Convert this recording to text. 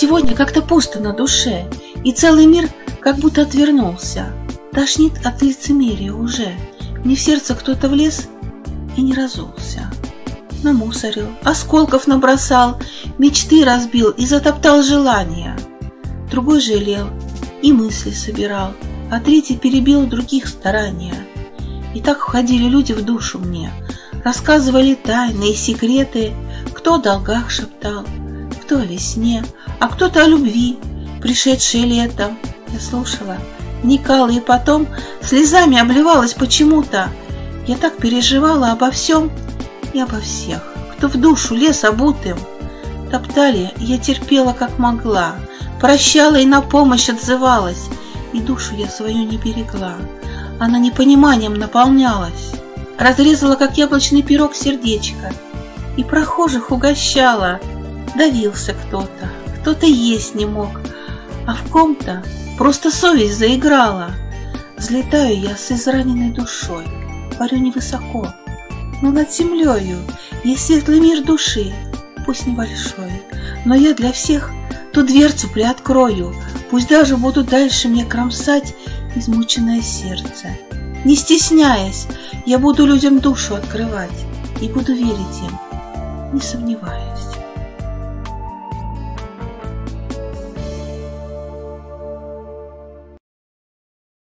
Сегодня как-то пусто на душе, и целый мир как будто отвернулся. Тошнит от лицемерия уже. Не в сердце кто-то влез и не разулся. Намусорил, осколков набросал, мечты разбил и затоптал желания. Другой жалел и мысли собирал, а третий перебил других старания. И так входили люди в душу мне, рассказывали тайны и секреты, кто о долгах шептал, кто о весне, а кто-то о любви, пришедшей летом. Я слушала, вникала и потом слезами обливалась почему-то. Я так переживала обо всем и обо всех, кто в душу лес обутым. Топтали, я терпела как могла, прощала и на помощь отзывалась, и душу я свою не берегла. Она непониманием наполнялась. Разрезала, как яблочный пирог, сердечко, и прохожих угощала. Давился кто-то, кто-то есть не мог, а в ком-то просто совесть заиграла. Взлетаю я с израненной душой, парю невысоко, но над землею есть светлый мир души, пусть небольшой, но я для всех ту дверцу приоткрою, пусть даже буду дальше мне кромсать измученное сердце. Не стесняясь, я буду людям душу открывать и буду верить им, не сомневаясь.